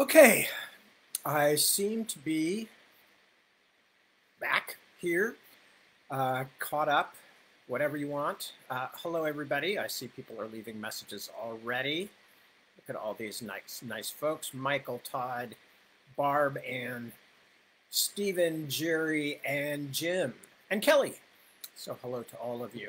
Okay, I seem to be back here, uh, caught up, whatever you want. Uh, hello, everybody. I see people are leaving messages already. Look at all these nice, nice folks. Michael, Todd, Barb, and Stephen, Jerry, and Jim, and Kelly. So hello to all of you.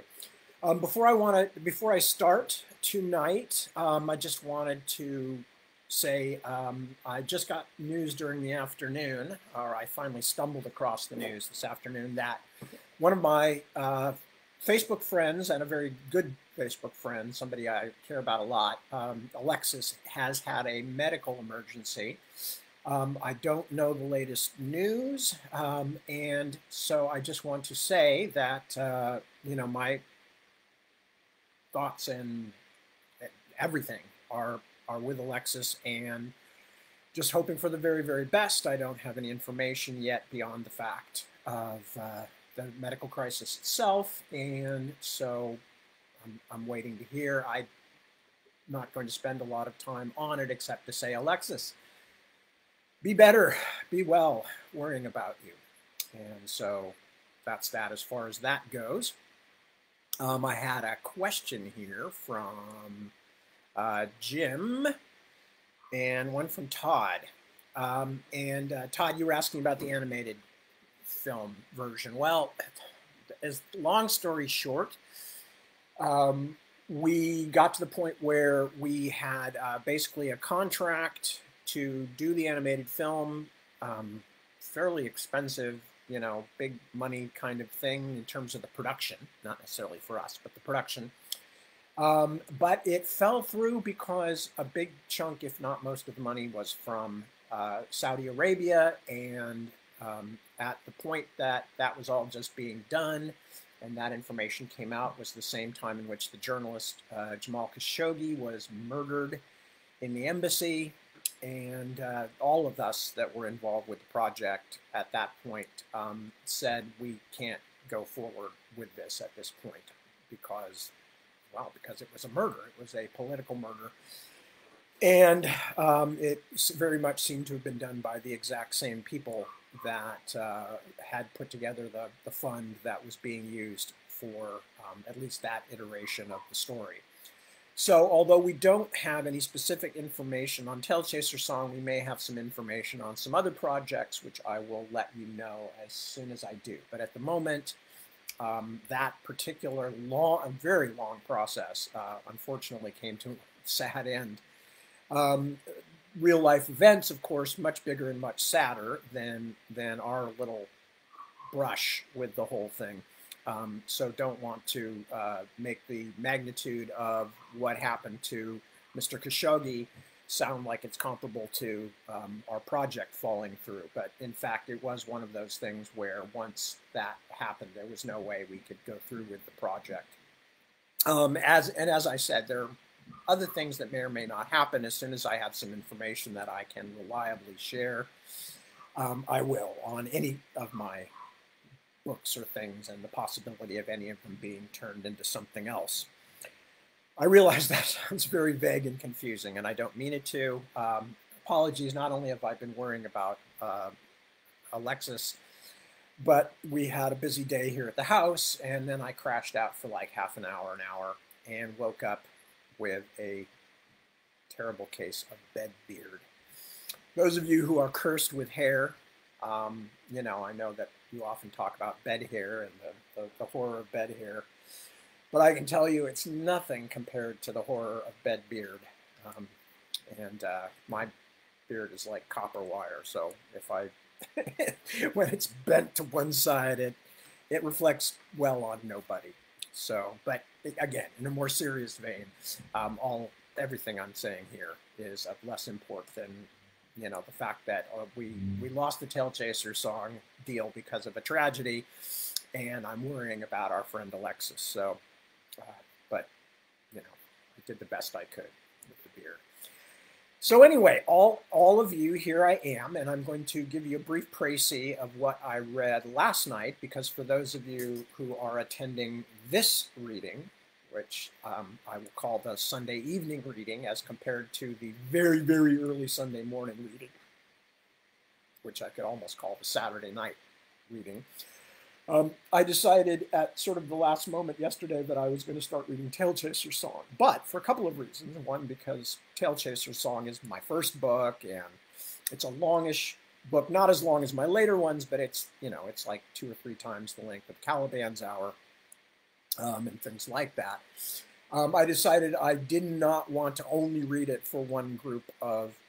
Um, before I want to, before I start tonight, um, I just wanted to say um, I just got news during the afternoon, or I finally stumbled across the news this afternoon that one of my uh, Facebook friends and a very good Facebook friend, somebody I care about a lot, um, Alexis, has had a medical emergency. Um, I don't know the latest news, um, and so I just want to say that uh, you know my thoughts and everything are are with Alexis and just hoping for the very, very best. I don't have any information yet beyond the fact of uh, the medical crisis itself, and so I'm, I'm waiting to hear. I'm not going to spend a lot of time on it except to say, Alexis, be better, be well, worrying about you. And so that's that as far as that goes. Um, I had a question here from uh, Jim, and one from Todd. Um, and uh, Todd, you were asking about the animated film version. Well, as long story short, um, we got to the point where we had uh, basically a contract to do the animated film, um, fairly expensive, you know, big money kind of thing in terms of the production, not necessarily for us, but the production. Um, but it fell through because a big chunk, if not most of the money, was from uh, Saudi Arabia. And um, at the point that that was all just being done and that information came out was the same time in which the journalist uh, Jamal Khashoggi was murdered in the embassy. And uh, all of us that were involved with the project at that point um, said we can't go forward with this at this point because well, because it was a murder. It was a political murder. And um, it very much seemed to have been done by the exact same people that uh, had put together the, the fund that was being used for um, at least that iteration of the story. So, although we don't have any specific information on Tailchaser Song, we may have some information on some other projects, which I will let you know as soon as I do. But at the moment, um, that particular long, very long process, uh, unfortunately, came to a sad end. Um, real life events, of course, much bigger and much sadder than than our little brush with the whole thing. Um, so don't want to uh, make the magnitude of what happened to Mr. Khashoggi sound like it's comparable to um, our project falling through. But in fact, it was one of those things where once that happened, there was no way we could go through with the project. Um, as and as I said, there are other things that may or may not happen. As soon as I have some information that I can reliably share, um, I will on any of my books or things and the possibility of any of them being turned into something else. I realize that sounds very vague and confusing, and I don't mean it to. Um, apologies, not only have I been worrying about uh, Alexis, but we had a busy day here at the house, and then I crashed out for like half an hour, an hour, and woke up with a terrible case of bed beard. Those of you who are cursed with hair, um, you know, I know that you often talk about bed hair and the, the, the horror of bed hair. But I can tell you it's nothing compared to the horror of bed beard. Um, and uh, my beard is like copper wire, so if I, when it's bent to one side, it, it reflects well on nobody. So, but again, in a more serious vein, um, all everything I'm saying here is of less import than you know the fact that uh, we we lost the Tail Chaser song deal because of a tragedy, and I'm worrying about our friend Alexis. So uh, but, you know, I did the best I could with the beer. So anyway, all, all of you, here I am, and I'm going to give you a brief précis of what I read last night, because for those of you who are attending this reading, which um, I will call the Sunday evening reading as compared to the very, very early Sunday morning reading, which I could almost call the Saturday night reading. Um, I decided at sort of the last moment yesterday that I was going to start reading Tail Chaser Song, but for a couple of reasons. One, because Tail Chaser Song is my first book, and it's a longish book, not as long as my later ones, but it's you know it's like two or three times the length of Caliban's Hour, um, and things like that. Um, I decided I did not want to only read it for one group of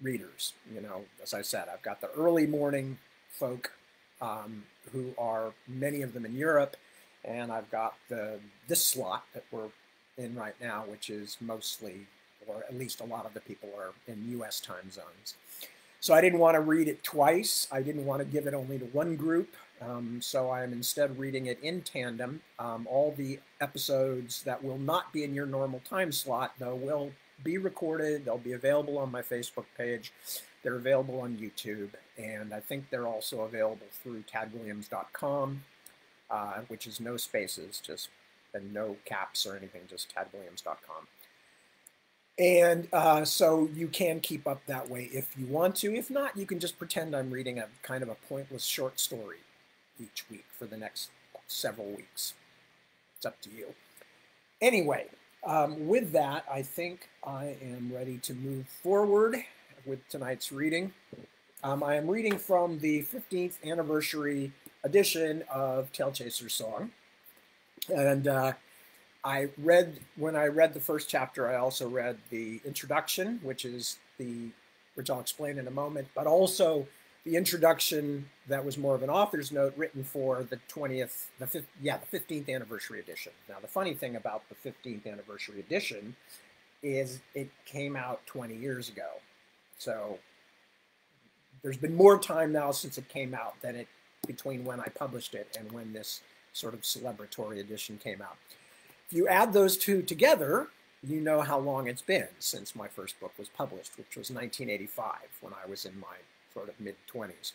readers. You know, as I said, I've got the early morning folk um, who are many of them in Europe, and I've got the this slot that we're in right now, which is mostly, or at least a lot of the people are in U.S. time zones. So I didn't want to read it twice. I didn't want to give it only to one group. Um, so I am instead reading it in tandem. Um, all the episodes that will not be in your normal time slot, though, will be recorded. They'll be available on my Facebook page. They're available on YouTube, and I think they're also available through tadwilliams.com, uh, which is no spaces, just and no caps or anything, just tadwilliams.com. And uh, so you can keep up that way if you want to. If not, you can just pretend I'm reading a kind of a pointless short story each week for the next several weeks. It's up to you. Anyway, um, with that, I think I am ready to move forward with tonight's reading. Um, I am reading from the 15th anniversary edition of Tail Chaser Song. And uh, I read, when I read the first chapter, I also read the introduction, which is the, which I'll explain in a moment, but also the introduction that was more of an author's note written for the 20th, the fifth, yeah, the 15th anniversary edition. Now, the funny thing about the 15th anniversary edition is it came out 20 years ago. So there's been more time now since it came out than it between when I published it and when this sort of celebratory edition came out. If you add those two together, you know how long it's been since my first book was published, which was 1985 when I was in my sort of mid 20s.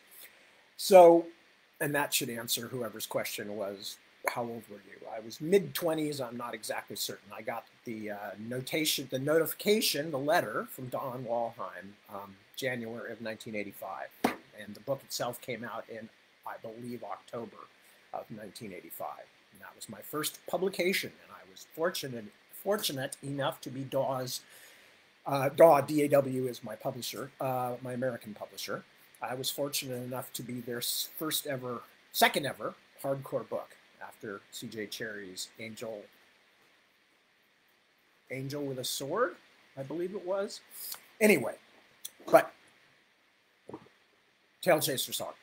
So, and that should answer whoever's question was how old were you? I was mid 20s. I'm not exactly certain. I got the uh, notation, the notification, the letter from Don Wollheim, um, January of 1985, and the book itself came out in, I believe, October of 1985. And that was my first publication, and I was fortunate fortunate enough to be Daw's. Uh, Daw, D-A-W is my publisher, uh, my American publisher. I was fortunate enough to be their first ever, second ever hardcore book after C.J. Cherryh's Angel, Angel with a Sword, I believe it was. Anyway, but Tail Chaser song.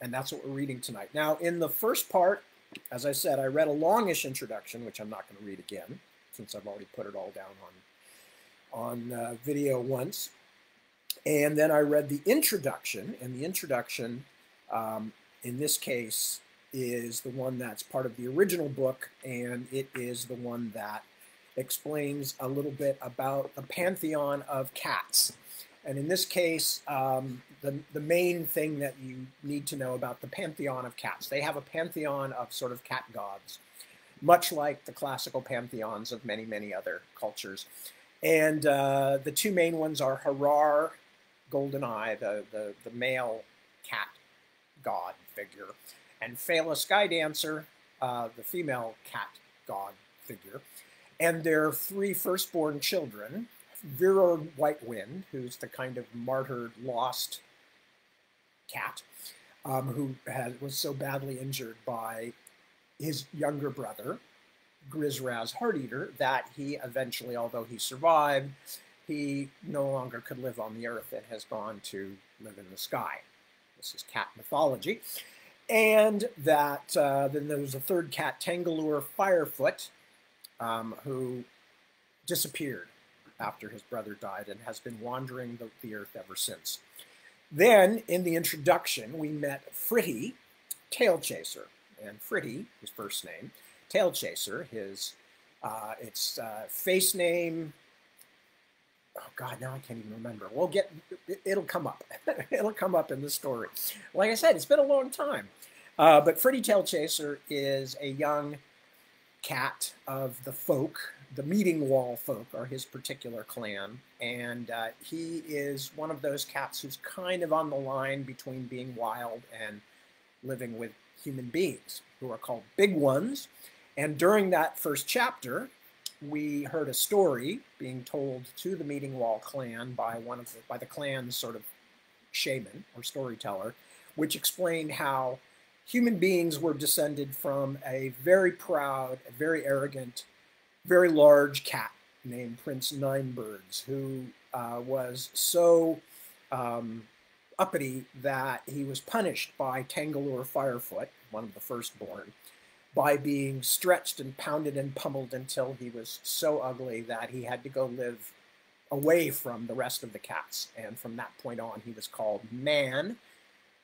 And that's what we're reading tonight. Now, in the first part, as I said, I read a longish introduction, which I'm not going to read again, since I've already put it all down on, on uh, video once. And then I read the introduction, and the introduction, um, in this case, is the one that's part of the original book, and it is the one that explains a little bit about the pantheon of cats. And in this case, um, the, the main thing that you need to know about the pantheon of cats, they have a pantheon of sort of cat gods, much like the classical pantheons of many, many other cultures. And uh, the two main ones are Harar, Golden Eye, the, the, the male cat god figure, and Fela Sky Dancer, uh, the female cat god figure, and their three firstborn children, Viror Whitewind, who's the kind of martyred, lost cat, um, who had, was so badly injured by his younger brother, Grizraz Hearteater, that he eventually, although he survived, he no longer could live on the earth and has gone to live in the sky. This is cat mythology and that uh, then there was a third cat, Tangalor Firefoot, um, who disappeared after his brother died and has been wandering the, the earth ever since. Then, in the introduction, we met Fritti, Tail Chaser, and Fritti, his first name, Tail Chaser, his uh, its uh, face name. Oh God, now I can't even remember. We'll get it'll come up. it'll come up in the story. Like I said, it's been a long time. Uh, but Fritti Tail Chaser is a young cat of the folk. The Meeting Wall folk are his particular clan. And uh, he is one of those cats who's kind of on the line between being wild and living with human beings, who are called big ones. And during that first chapter, we heard a story being told to the Meeting Wall clan by one of the, by the clan's sort of shaman or storyteller, which explained how human beings were descended from a very proud, very arrogant, very large cat named Prince Ninebirds, who uh, was so um, uppity that he was punished by Tangalor Firefoot, one of the firstborn, by being stretched and pounded and pummeled until he was so ugly that he had to go live away from the rest of the cats. And from that point on, he was called Man,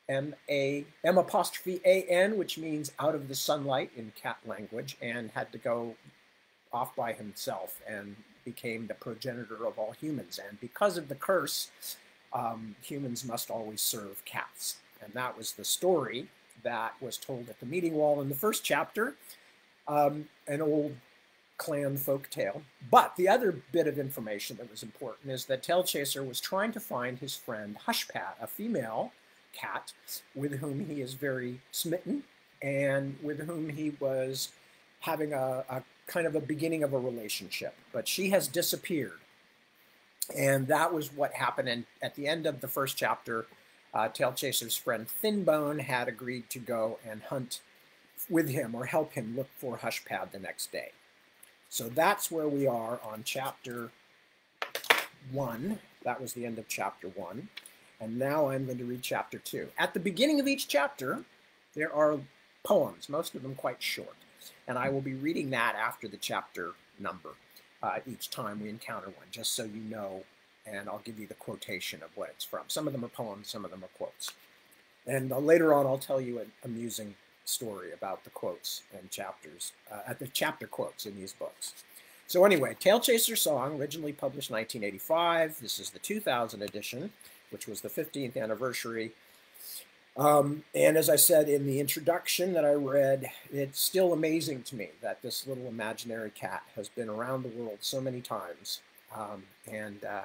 M A M apostrophe A N, which means out of the sunlight in cat language, and had to go off by himself and became the progenitor of all humans. And because of the curse, um, humans must always serve cats. And that was the story that was told at the meeting wall in the first chapter, um, an old clan folk tale. But the other bit of information that was important is that Tailchaser was trying to find his friend Hushpad, a female cat with whom he is very smitten and with whom he was having a, a kind of a beginning of a relationship. But she has disappeared. And that was what happened. At the end of the first chapter, uh, Tailchaser's friend Thinbone had agreed to go and hunt with him or help him look for Hushpad the next day. So that's where we are on chapter one. That was the end of chapter one. And now I'm going to read chapter two. At the beginning of each chapter, there are poems, most of them quite short. And I will be reading that after the chapter number uh, each time we encounter one, just so you know. And I'll give you the quotation of what it's from. Some of them are poems, some of them are quotes. And uh, later on, I'll tell you an amusing story about the quotes and chapters, uh, at the chapter quotes in these books. So anyway, Tail Chaser Song, originally published 1985. This is the 2000 edition, which was the 15th anniversary. Um, and as I said in the introduction that I read, it's still amazing to me that this little imaginary cat has been around the world so many times. Um, and, uh,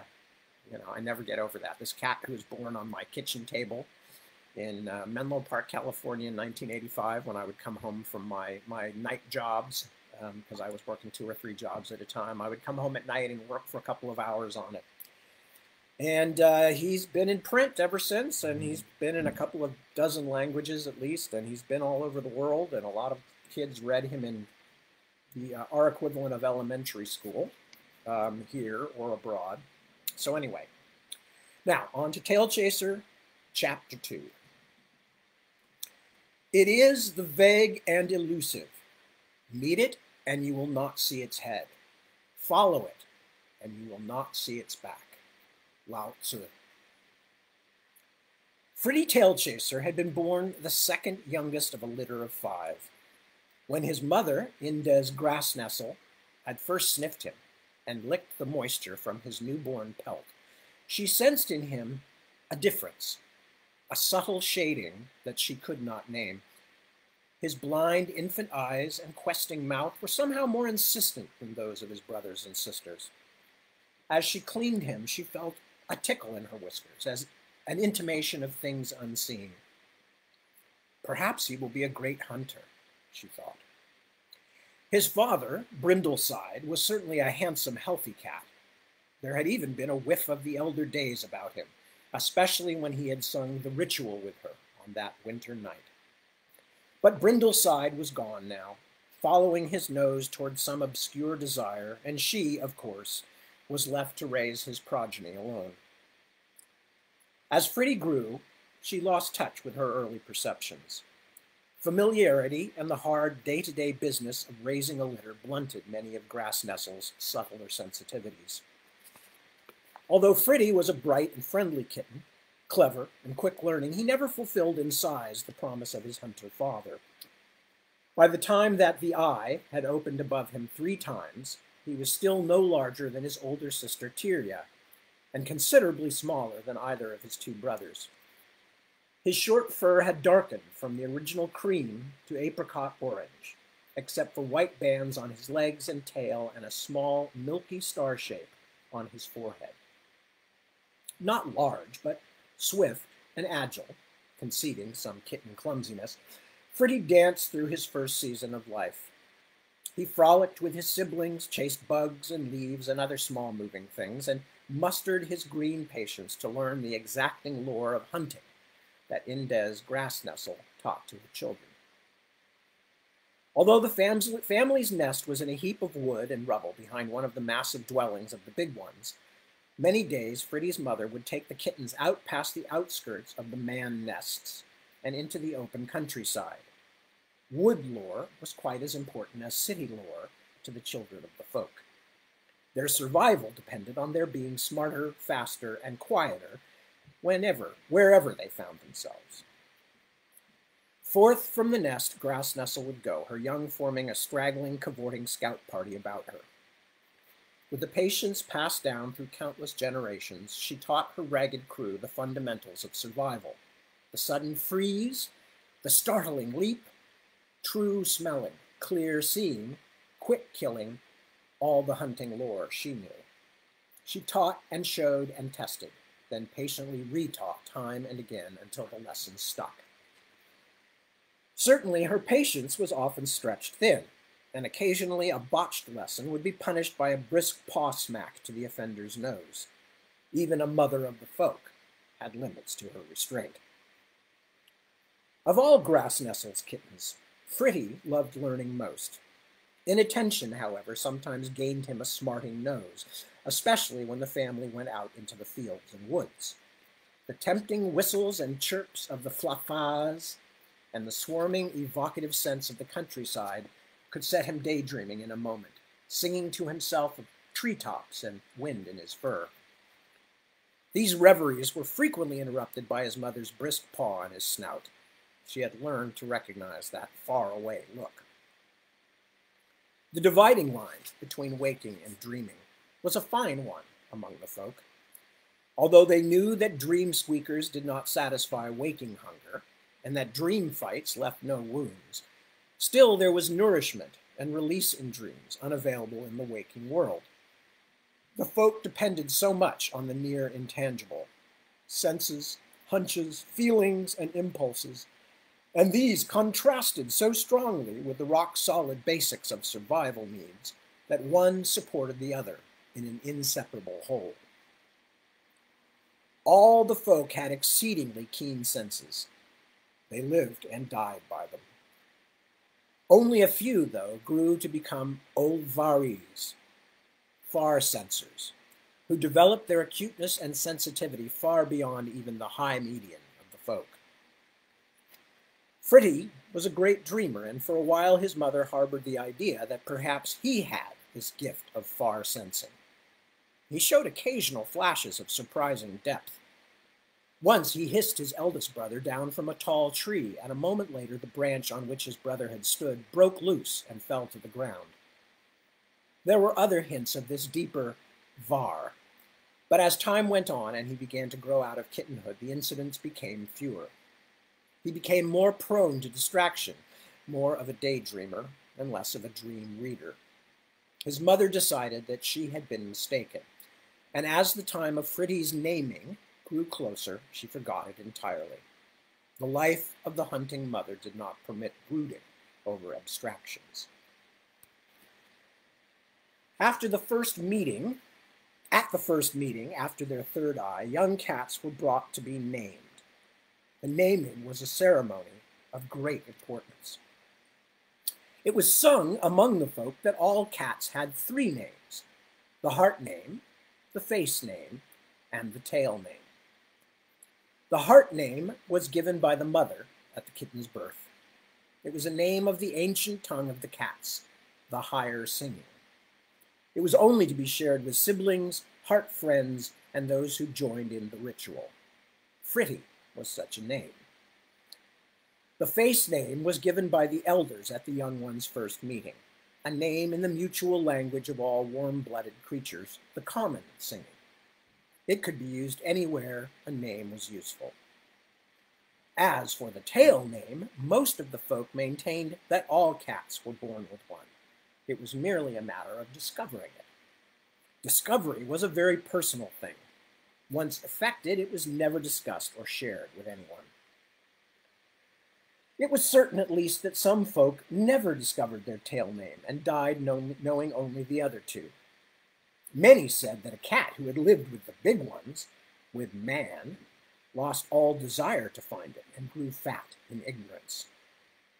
you know, I never get over that. This cat who was born on my kitchen table in uh, Menlo Park, California in 1985 when I would come home from my, my night jobs because um, I was working two or three jobs at a time. I would come home at night and work for a couple of hours on it. And uh, he's been in print ever since, and he's been in a couple of dozen languages at least, and he's been all over the world, and a lot of kids read him in the uh, our equivalent of elementary school um, here or abroad. So anyway, now on to Tail Chaser, Chapter 2. It is the vague and elusive. Meet it, and you will not see its head. Follow it, and you will not see its back. Lao Tzu. Fritti Tailchaser had been born the second youngest of a litter of five. When his mother, Indes Nestle, had first sniffed him and licked the moisture from his newborn pelt, she sensed in him a difference, a subtle shading that she could not name. His blind infant eyes and questing mouth were somehow more insistent than those of his brothers and sisters. As she cleaned him, she felt a tickle in her whiskers, as an intimation of things unseen. Perhaps he will be a great hunter, she thought. His father, Brindleside, was certainly a handsome, healthy cat. There had even been a whiff of the elder days about him, especially when he had sung the ritual with her on that winter night. But Brindleside was gone now, following his nose toward some obscure desire, and she, of course, was left to raise his progeny alone. As Fritti grew, she lost touch with her early perceptions. Familiarity and the hard day to day business of raising a litter blunted many of Grass Nestle's subtler sensitivities. Although Fritti was a bright and friendly kitten, clever and quick learning, he never fulfilled in size the promise of his hunter father. By the time that the eye had opened above him three times, he was still no larger than his older sister Tyria, and considerably smaller than either of his two brothers. His short fur had darkened from the original cream to apricot orange, except for white bands on his legs and tail and a small, milky star shape on his forehead. Not large, but swift and agile, conceding some kitten clumsiness, Fritti danced through his first season of life. He frolicked with his siblings, chased bugs and leaves and other small moving things, and mustered his green patience to learn the exacting lore of hunting that Indes grass nestle taught to the children. Although the family's nest was in a heap of wood and rubble behind one of the massive dwellings of the big ones, many days Fritti's mother would take the kittens out past the outskirts of the man nests and into the open countryside. Wood lore was quite as important as city lore to the children of the folk. Their survival depended on their being smarter, faster, and quieter whenever, wherever they found themselves. Forth from the nest Grass Nestle would go, her young forming a straggling, cavorting scout party about her. With the patience passed down through countless generations, she taught her ragged crew the fundamentals of survival the sudden freeze, the startling leap, true smelling, clear seeing, quick killing, all the hunting lore she knew. She taught and showed and tested, then patiently retaught time and again until the lesson stuck. Certainly, her patience was often stretched thin, and occasionally a botched lesson would be punished by a brisk paw smack to the offender's nose. Even a mother of the folk had limits to her restraint. Of all grass nestles kittens, Fritti loved learning most. Inattention, however, sometimes gained him a smarting nose, especially when the family went out into the fields and woods. The tempting whistles and chirps of the flafas and the swarming, evocative scents of the countryside could set him daydreaming in a moment, singing to himself of treetops and wind in his fur. These reveries were frequently interrupted by his mother's brisk paw on his snout. She had learned to recognize that far-away look. The dividing line between waking and dreaming was a fine one among the folk. Although they knew that dream squeakers did not satisfy waking hunger, and that dream fights left no wounds, still there was nourishment and release in dreams unavailable in the waking world. The folk depended so much on the near intangible senses, hunches, feelings, and impulses and these contrasted so strongly with the rock solid basics of survival needs that one supported the other in an inseparable whole. All the folk had exceedingly keen senses. They lived and died by them. Only a few, though, grew to become olvaries, far sensors, who developed their acuteness and sensitivity far beyond even the high median of the folk. Fritti was a great dreamer, and for a while his mother harbored the idea that perhaps he had this gift of far sensing. He showed occasional flashes of surprising depth. Once he hissed his eldest brother down from a tall tree, and a moment later the branch on which his brother had stood broke loose and fell to the ground. There were other hints of this deeper var, but as time went on and he began to grow out of kittenhood, the incidents became fewer. He became more prone to distraction, more of a daydreamer and less of a dream reader. His mother decided that she had been mistaken, and as the time of Fritti's naming grew closer, she forgot it entirely. The life of the hunting mother did not permit brooding over abstractions. After the first meeting, at the first meeting, after their third eye, young cats were brought to be named. The naming was a ceremony of great importance. It was sung among the folk that all cats had three names the heart name, the face name, and the tail name. The heart name was given by the mother at the kitten's birth. It was a name of the ancient tongue of the cats, the higher singing. It was only to be shared with siblings, heart friends, and those who joined in the ritual. Fritti was such a name. The face name was given by the elders at the young one's first meeting, a name in the mutual language of all warm-blooded creatures, the common singing. It could be used anywhere a name was useful. As for the tail name, most of the folk maintained that all cats were born with one. It was merely a matter of discovering it. Discovery was a very personal thing. Once effected, it was never discussed or shared with anyone. It was certain, at least, that some folk never discovered their tail name and died knowing only the other two. Many said that a cat who had lived with the big ones, with man, lost all desire to find it and grew fat in ignorance.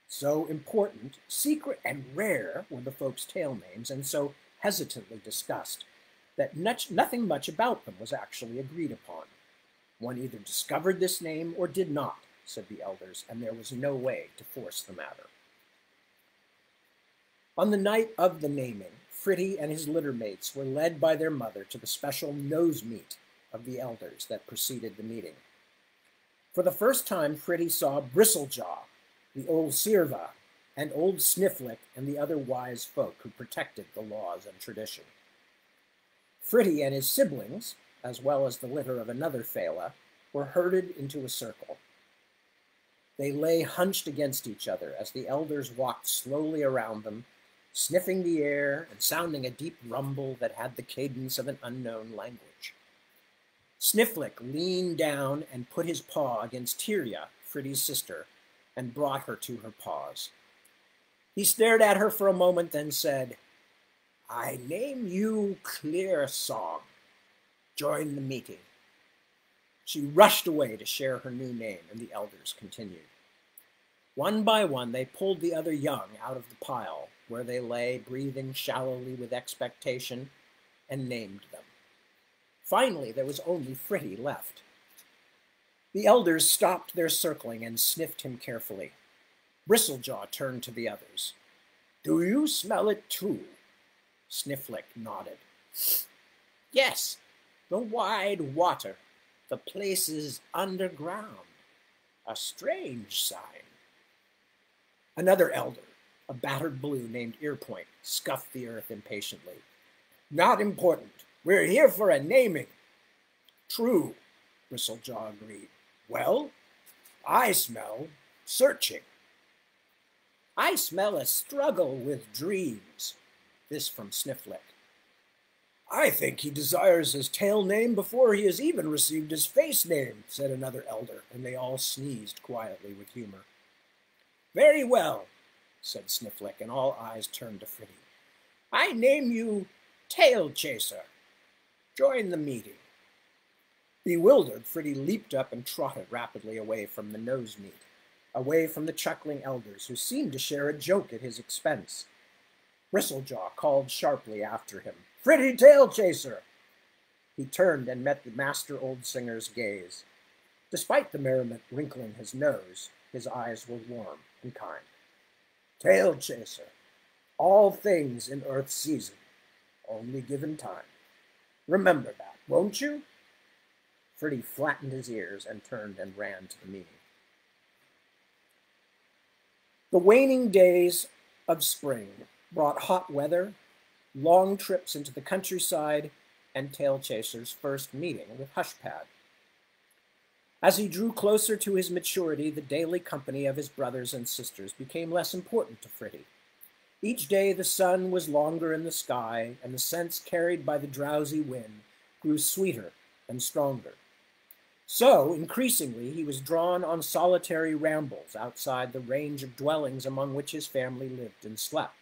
So important, secret, and rare were the folks' tail names, and so hesitantly discussed, that nothing much about them was actually agreed upon. One either discovered this name or did not, said the elders, and there was no way to force the matter. On the night of the naming, Fritti and his litter mates were led by their mother to the special nose meet of the elders that preceded the meeting. For the first time, Fritti saw Bristlejaw, the old Sirva, and old Snifflick and the other wise folk who protected the laws and tradition. Fritti and his siblings, as well as the litter of another Fela, were herded into a circle. They lay hunched against each other as the elders walked slowly around them, sniffing the air and sounding a deep rumble that had the cadence of an unknown language. Snifflick leaned down and put his paw against Tirya, Fritti's sister, and brought her to her paws. He stared at her for a moment, then said, I name you Clear Song. Join the meeting. She rushed away to share her new name, and the elders continued. One by one, they pulled the other young out of the pile, where they lay, breathing shallowly with expectation, and named them. Finally, there was only Fritti left. The elders stopped their circling and sniffed him carefully. Bristlejaw turned to the others. Do you smell it too? Snifflick nodded. Yes, the wide water. The place is underground. A strange sign. Another elder, a battered blue named Earpoint, scuffed the earth impatiently. Not important. We're here for a naming. True, Bristlejaw agreed. Well, I smell searching. I smell a struggle with dreams. This from Snifflick. I think he desires his tail name before he has even received his face name, said another elder, and they all sneezed quietly with humor. Very well, said Snifflick, and all eyes turned to Fritti. I name you Tail Chaser. Join the meeting. Bewildered, Fritti leaped up and trotted rapidly away from the nose meet, away from the chuckling elders, who seemed to share a joke at his expense. Bristlejaw called sharply after him, Fritti Tail Chaser! He turned and met the master old singer's gaze. Despite the merriment wrinkling his nose, his eyes were warm and kind. Tail Chaser, all things in Earth's season, only given time. Remember that, won't you? Fritti flattened his ears and turned and ran to the meeting. The waning days of spring brought hot weather, long trips into the countryside, and Tail Chaser's first meeting with Hushpad. As he drew closer to his maturity, the daily company of his brothers and sisters became less important to Fritti. Each day the sun was longer in the sky, and the scents carried by the drowsy wind grew sweeter and stronger. So, increasingly, he was drawn on solitary rambles outside the range of dwellings among which his family lived and slept.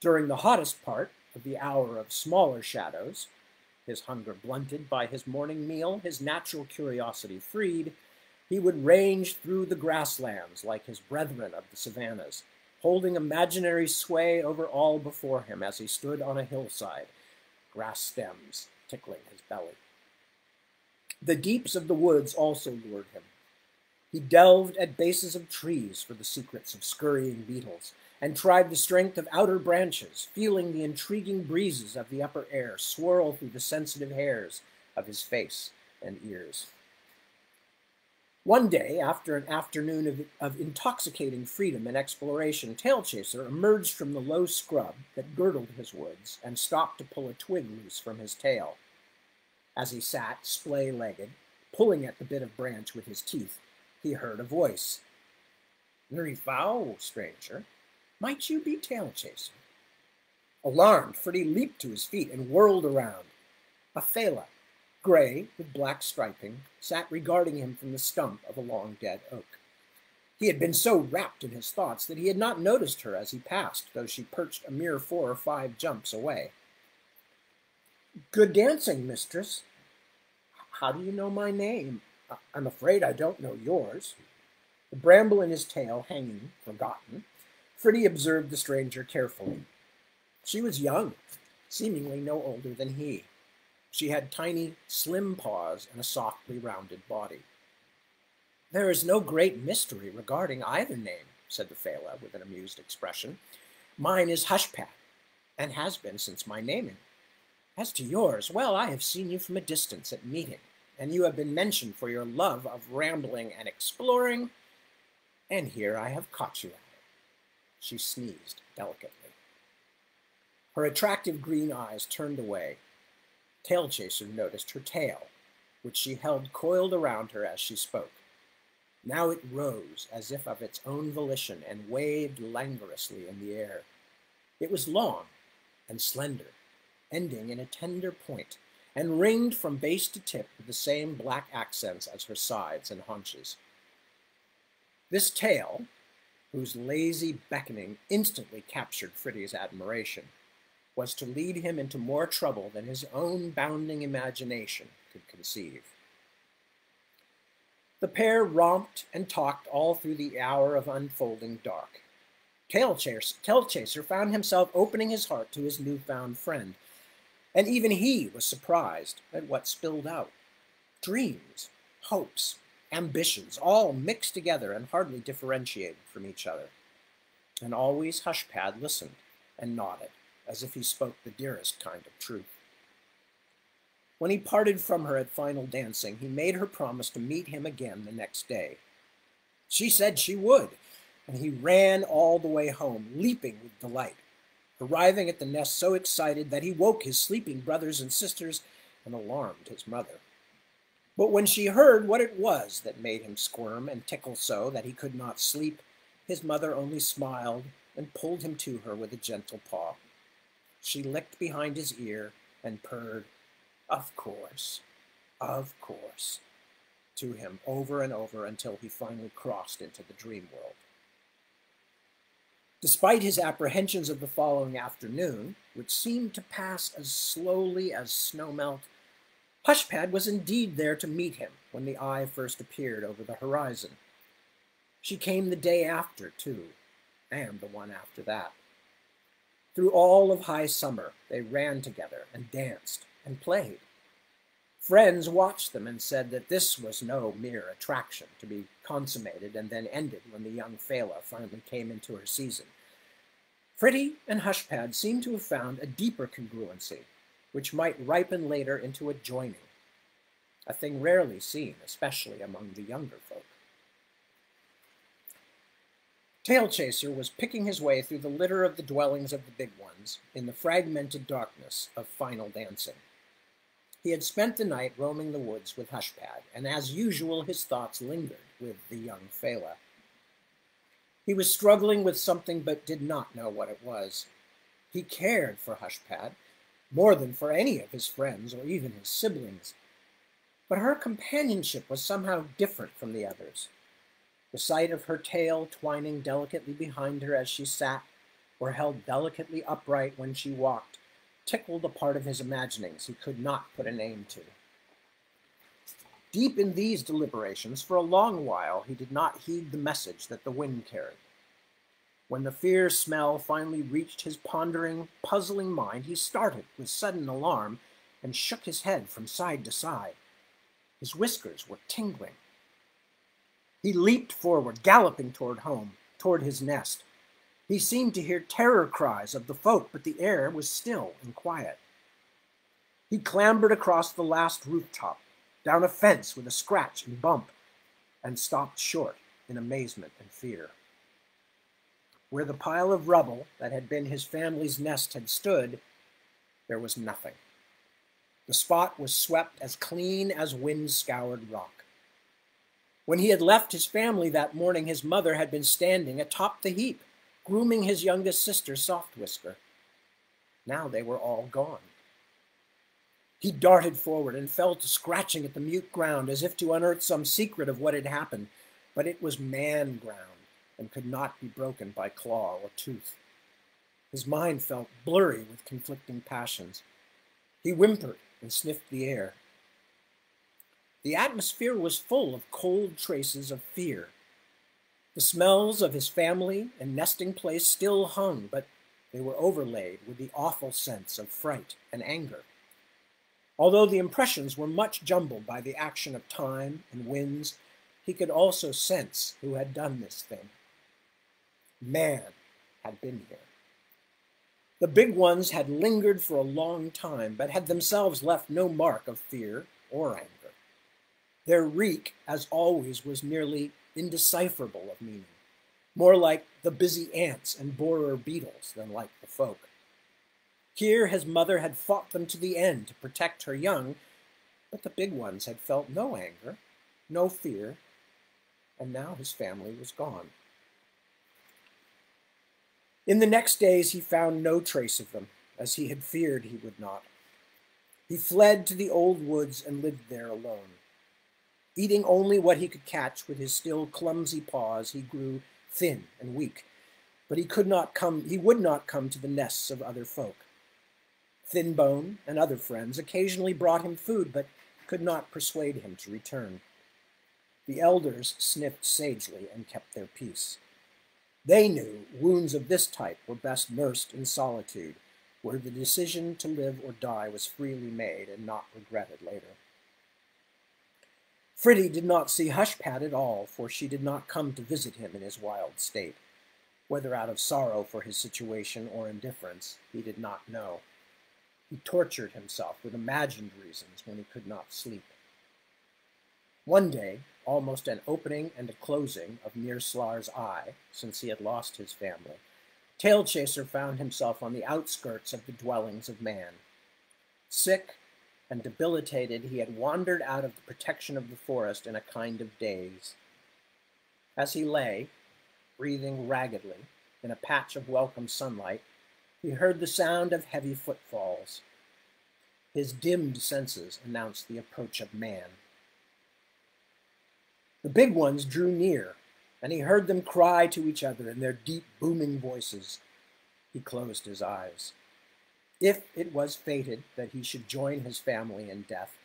During the hottest part of the hour of smaller shadows, his hunger blunted by his morning meal, his natural curiosity freed, he would range through the grasslands like his brethren of the savannas, holding imaginary sway over all before him as he stood on a hillside, grass stems tickling his belly. The deeps of the woods also lured him. He delved at bases of trees for the secrets of scurrying beetles, and tried the strength of outer branches, feeling the intriguing breezes of the upper air swirl through the sensitive hairs of his face and ears. One day, after an afternoon of, of intoxicating freedom and exploration, Tailchaser emerged from the low scrub that girdled his woods and stopped to pull a twig loose from his tail. As he sat, splay legged, pulling at the bit of branch with his teeth, he heard a voice. Very stranger. Might you be Tail Chaser? Alarmed, Fritti leaped to his feet and whirled around. A Fela, gray with black striping, sat regarding him from the stump of a long dead oak. He had been so wrapped in his thoughts that he had not noticed her as he passed, though she perched a mere four or five jumps away. Good dancing, mistress. How do you know my name? I'm afraid I don't know yours. The bramble in his tail hanging, forgotten, Fritti observed the stranger carefully. She was young, seemingly no older than he. She had tiny, slim paws and a softly rounded body. There is no great mystery regarding either name, said the Fela with an amused expression. Mine is Hushpad, and has been since my naming. As to yours, well, I have seen you from a distance at meeting, and you have been mentioned for your love of rambling and exploring, and here I have caught you. She sneezed delicately. Her attractive green eyes turned away. Tail Chaser noticed her tail, which she held coiled around her as she spoke. Now it rose as if of its own volition and waved languorously in the air. It was long and slender, ending in a tender point, and ringed from base to tip with the same black accents as her sides and haunches. This tail, whose lazy beckoning instantly captured Fritti's admiration, was to lead him into more trouble than his own bounding imagination could conceive. The pair romped and talked all through the hour of unfolding dark. Tailchaser Tail Chaser found himself opening his heart to his newfound friend, and even he was surprised at what spilled out. Dreams, hopes, ambitions, all mixed together and hardly differentiated from each other. And always Hushpad listened and nodded, as if he spoke the dearest kind of truth. When he parted from her at final dancing, he made her promise to meet him again the next day. She said she would, and he ran all the way home, leaping with delight, arriving at the nest so excited that he woke his sleeping brothers and sisters and alarmed his mother. But when she heard what it was that made him squirm and tickle so that he could not sleep, his mother only smiled and pulled him to her with a gentle paw. She licked behind his ear and purred of course, of course, to him over and over until he finally crossed into the dream world. Despite his apprehensions of the following afternoon, which seemed to pass as slowly as snowmelt, Hushpad was indeed there to meet him when the eye first appeared over the horizon. She came the day after, too, and the one after that. Through all of high summer, they ran together and danced, and played. Friends watched them and said that this was no mere attraction to be consummated and then ended when the young Fela finally came into her season. Fritti and Hushpad seemed to have found a deeper congruency, which might ripen later into a joining, a thing rarely seen, especially among the younger folk. Tail Chaser was picking his way through the litter of the dwellings of the big ones in the fragmented darkness of final dancing. He had spent the night roaming the woods with Hushpad, and as usual his thoughts lingered with the young Fela. He was struggling with something but did not know what it was. He cared for Hushpad more than for any of his friends or even his siblings. But her companionship was somehow different from the others. The sight of her tail twining delicately behind her as she sat, or held delicately upright when she walked, tickled a part of his imaginings he could not put a name to. Deep in these deliberations, for a long while, he did not heed the message that the wind carried. When the fierce smell finally reached his pondering, puzzling mind, he started with sudden alarm and shook his head from side to side. His whiskers were tingling. He leaped forward, galloping toward home, toward his nest. He seemed to hear terror cries of the folk, but the air was still and quiet. He clambered across the last rooftop, down a fence with a scratch and bump, and stopped short in amazement and fear. Where the pile of rubble that had been his family's nest had stood, there was nothing. The spot was swept as clean as wind scoured rock. When he had left his family that morning, his mother had been standing atop the heap, grooming his youngest sister, Soft Whisker. Now they were all gone. He darted forward and fell to scratching at the mute ground as if to unearth some secret of what had happened, but it was man ground and could not be broken by claw or tooth. His mind felt blurry with conflicting passions. He whimpered and sniffed the air. The atmosphere was full of cold traces of fear. The smells of his family and nesting place still hung, but they were overlaid with the awful sense of fright and anger. Although the impressions were much jumbled by the action of time and winds, he could also sense who had done this thing. Man had been here. The big ones had lingered for a long time, but had themselves left no mark of fear or anger. Their reek, as always, was nearly indecipherable of meaning, more like the busy ants and borer beetles than like the folk. Here his mother had fought them to the end to protect her young, but the big ones had felt no anger, no fear, and now his family was gone. In the next days he found no trace of them, as he had feared he would not. He fled to the old woods and lived there alone. Eating only what he could catch with his still clumsy paws, he grew thin and weak. But he could not come, he would not come to the nests of other folk. Thinbone and other friends occasionally brought him food, but could not persuade him to return. The elders sniffed sagely and kept their peace. They knew wounds of this type were best nursed in solitude, where the decision to live or die was freely made and not regretted later. Fritti did not see Hushpad at all, for she did not come to visit him in his wild state. Whether out of sorrow for his situation or indifference, he did not know. He tortured himself with imagined reasons when he could not sleep. One day, almost an opening and a closing of Meerclar's eye, since he had lost his family, Tailchaser found himself on the outskirts of the dwellings of man. Sick and debilitated, he had wandered out of the protection of the forest in a kind of daze. As he lay, breathing raggedly, in a patch of welcome sunlight, he heard the sound of heavy footfalls. His dimmed senses announced the approach of man. The big ones drew near, and he heard them cry to each other in their deep, booming voices. He closed his eyes. If it was fated that he should join his family in death,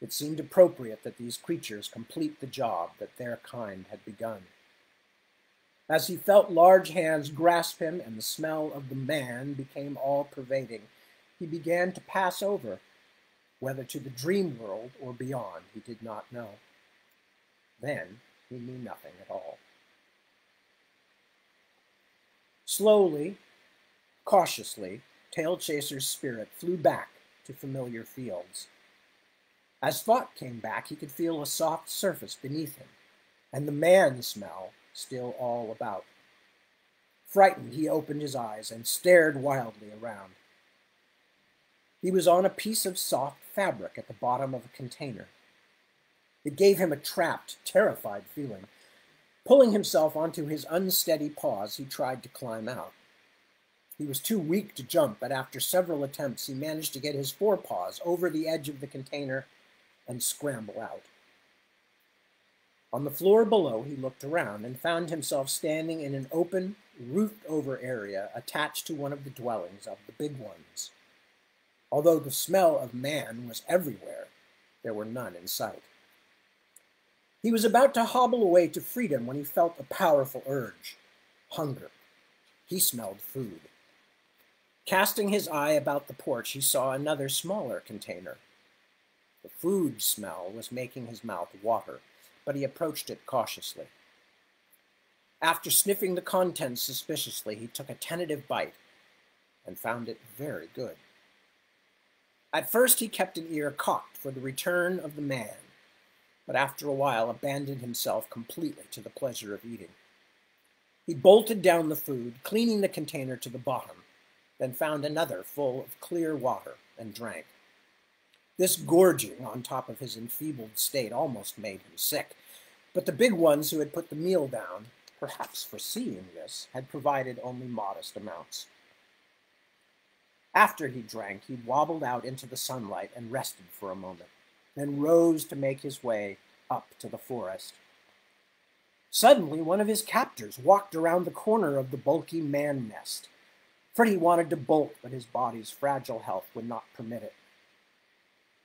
it seemed appropriate that these creatures complete the job that their kind had begun. As he felt large hands grasp him and the smell of the man became all pervading, he began to pass over. Whether to the dream world or beyond, he did not know. Then he knew nothing at all. Slowly, cautiously, Tail Chaser's spirit flew back to familiar fields. As thought came back, he could feel a soft surface beneath him, and the man smell still all about. Frightened, he opened his eyes and stared wildly around. He was on a piece of soft fabric at the bottom of a container. It gave him a trapped, terrified feeling. Pulling himself onto his unsteady paws, he tried to climb out. He was too weak to jump, but after several attempts, he managed to get his forepaws over the edge of the container and scramble out. On the floor below, he looked around and found himself standing in an open, roofed over area attached to one of the dwellings of the big ones. Although the smell of man was everywhere, there were none in sight. He was about to hobble away to freedom when he felt a powerful urge hunger. He smelled food. Casting his eye about the porch, he saw another smaller container. The food smell was making his mouth water, but he approached it cautiously. After sniffing the contents suspiciously, he took a tentative bite and found it very good. At first, he kept an ear cocked for the return of the man, but after a while abandoned himself completely to the pleasure of eating. He bolted down the food, cleaning the container to the bottom, then found another full of clear water and drank. This gorging on top of his enfeebled state almost made him sick, But the big ones who had put the meal down, perhaps foreseeing this, had provided only modest amounts. After he drank, he wobbled out into the sunlight and rested for a moment, then rose to make his way up to the forest. Suddenly, one of his captors walked around the corner of the bulky man nest. Fritti wanted to bolt, but his body's fragile health would not permit it.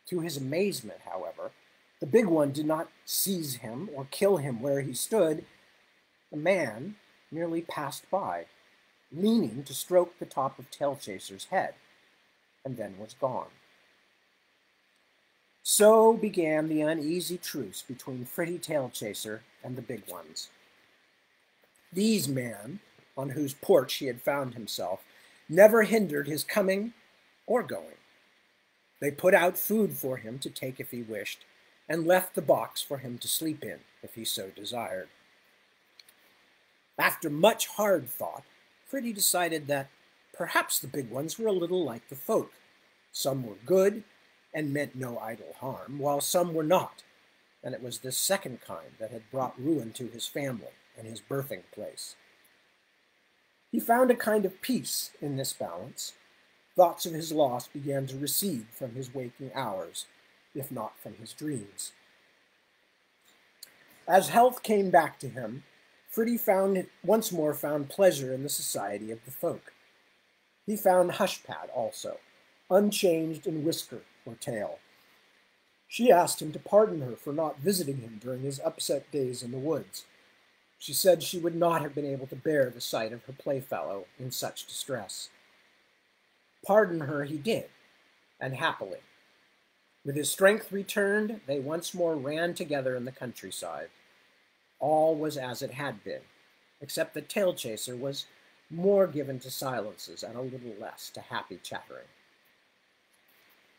To his amazement, however, the big one did not seize him or kill him where he stood. The man merely passed by, leaning to stroke the top of Tailchaser's head, and then was gone. So began the uneasy truce between Fritti Tailchaser and the big ones. These men, on whose porch he had found himself, never hindered his coming or going. They put out food for him to take if he wished, and left the box for him to sleep in if he so desired. After much hard thought, Fritti decided that perhaps the big ones were a little like the folk. Some were good and meant no idle harm, while some were not, and it was this second kind that had brought ruin to his family and his birthing place. He found a kind of peace in this balance. Thoughts of his loss began to recede from his waking hours, if not from his dreams. As health came back to him, Fritti found once more found pleasure in the society of the folk. He found Hushpad also, unchanged in whisker or tail. She asked him to pardon her for not visiting him during his upset days in the woods. She said she would not have been able to bear the sight of her playfellow in such distress. Pardon her he did, and happily. With his strength returned, they once more ran together in the countryside. All was as it had been, except that Tailchaser was more given to silences and a little less to happy chattering.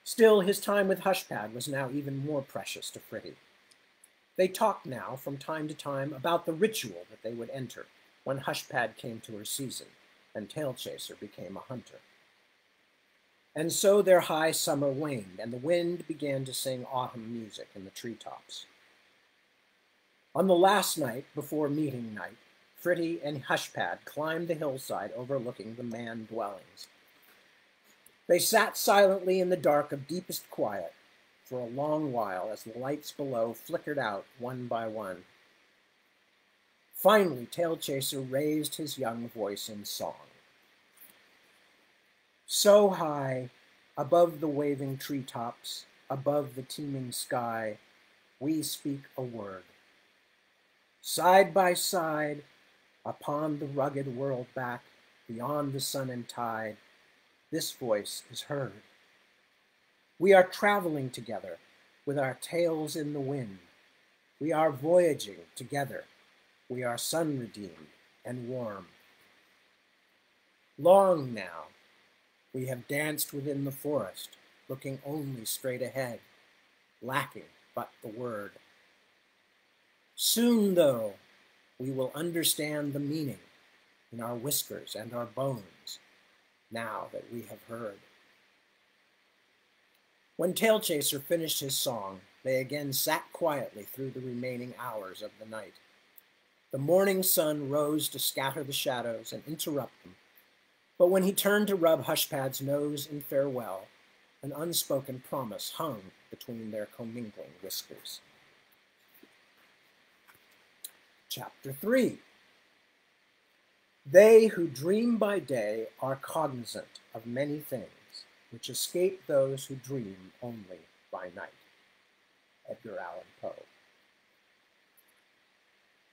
Still, his time with Hushpad was now even more precious to Fritti. They talked now, from time to time, about the ritual that they would enter when Hushpad came to her season and Tailchaser became a hunter. And so their high summer waned, and the wind began to sing autumn music in the treetops. On the last night before meeting night, Fritti and Hushpad climbed the hillside overlooking the man dwellings. They sat silently in the dark of deepest quiet for a long while as the lights below flickered out one by one. Finally, Tail Chaser raised his young voice in song. So high, above the waving treetops, above the teeming sky, we speak a word. Side by side, upon the rugged world back, beyond the sun and tide, this voice is heard. We are traveling together with our tails in the wind. We are voyaging together. We are sun redeemed and warm. Long now, we have danced within the forest, looking only straight ahead, lacking but the word. Soon, though, we will understand the meaning in our whiskers and our bones now that we have heard. When Tail Chaser finished his song, they again sat quietly through the remaining hours of the night. The morning sun rose to scatter the shadows and interrupt them, but when he turned to rub Hushpad's nose in farewell, an unspoken promise hung between their commingling whiskers. Chapter 3 they who dream by day are cognizant of many things which escape those who dream only by night. Edgar Allan Poe.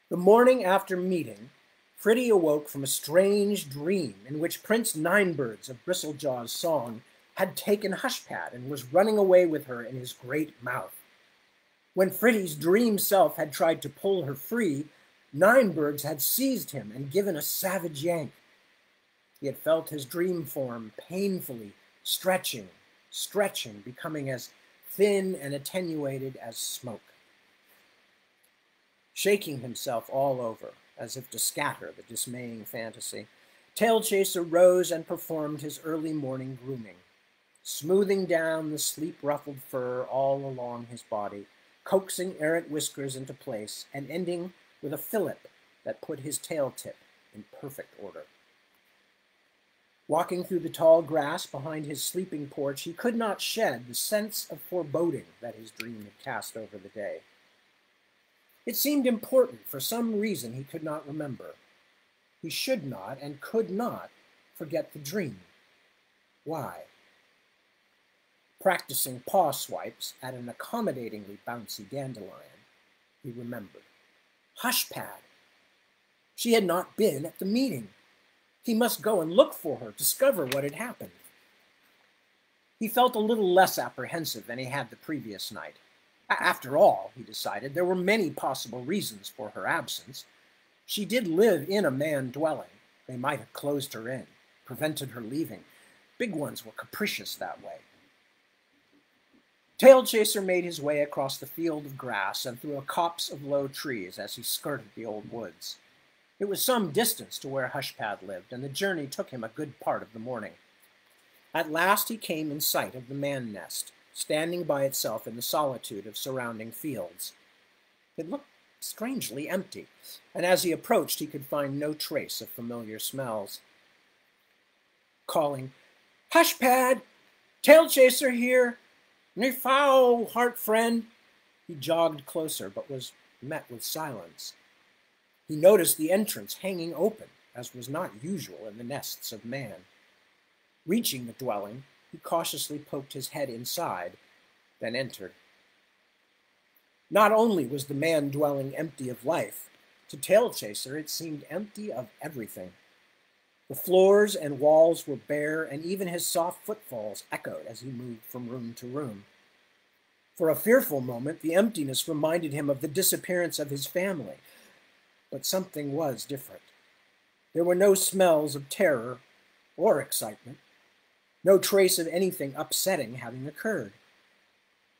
The morning after meeting, Fritti awoke from a strange dream in which Prince Ninebirds of Bristlejaw's song had taken Hushpad and was running away with her in his great mouth. When Fritti's dream self had tried to pull her free, Ninebirds had seized him and given a savage yank. He had felt his dream form painfully stretching, stretching, becoming as thin and attenuated as smoke. Shaking himself all over, as if to scatter the dismaying fantasy, Tailchaser rose and performed his early morning grooming, smoothing down the sleep ruffled fur all along his body, coaxing errant whiskers into place and ending with a fillip that put his tail tip in perfect order. Walking through the tall grass behind his sleeping porch, he could not shed the sense of foreboding that his dream had cast over the day. It seemed important for some reason he could not remember. He should not and could not forget the dream. Why? Practicing paw swipes at an accommodatingly bouncy dandelion, he remembered. Hushpad! She had not been at the meeting. He must go and look for her, discover what had happened. He felt a little less apprehensive than he had the previous night. After all, he decided, there were many possible reasons for her absence. She did live in a man dwelling. They might have closed her in, prevented her leaving. Big ones were capricious that way. Tail Chaser made his way across the field of grass and through a copse of low trees as he skirted the old woods. It was some distance to where Hushpad lived, and the journey took him a good part of the morning. At last he came in sight of the man nest, standing by itself in the solitude of surrounding fields. It looked strangely empty, and as he approached he could find no trace of familiar smells. Calling, Hushpad! Tail Chaser here! Me foul, heart friend! He jogged closer, but was met with silence. He noticed the entrance hanging open, as was not usual in the nests of man. Reaching the dwelling, he cautiously poked his head inside, then entered. Not only was the man dwelling empty of life, to Tail Chaser it seemed empty of everything. The floors and walls were bare, and even his soft footfalls echoed as he moved from room to room. For a fearful moment, the emptiness reminded him of the disappearance of his family, but something was different. There were no smells of terror or excitement, no trace of anything upsetting having occurred.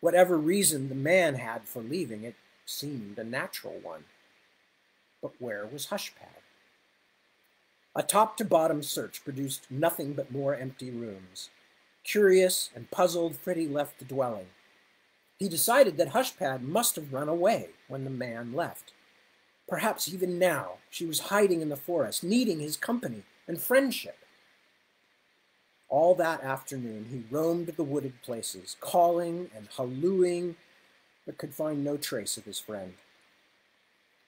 Whatever reason the man had for leaving, it seemed a natural one. But where was Hushpad? A top to bottom search produced nothing but more empty rooms. Curious and puzzled, Fritti left the dwelling. He decided that Hushpad must have run away when the man left. Perhaps even now she was hiding in the forest, needing his company and friendship. All that afternoon he roamed the wooded places, calling and hallooing, but could find no trace of his friend.